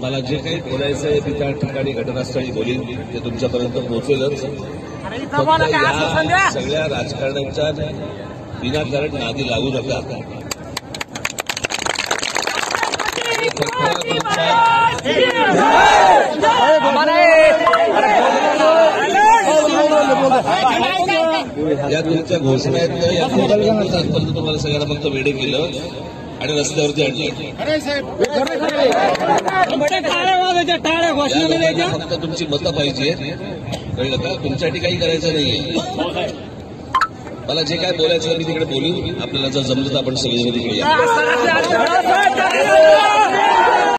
मला जे काही बोलायचं आहे त्या ठिकाणी घटनास्थळी बोलीन ते तुमच्यापर्यंत पोहोचेलच. सगळ्या राजकारण्यांच्या विनाकारण नादी लागू नका. या तुमच्या घोषणा आहेत ना, या आजपर्यंत तुम्हाला सगळ्यांना फक्त वेडे केलं. आणि रस्त्यावरती आणलं टाळ्या घोषणा फक्त तुमची मतं पाहिजे. कळलं का? तुमच्यासाठी काही करायचं नाहीये. मला जे काय बोलायचं आहे मी तिकडे बोलू आपल्याला जर जमलं तर आपण सगळेजण तिकडे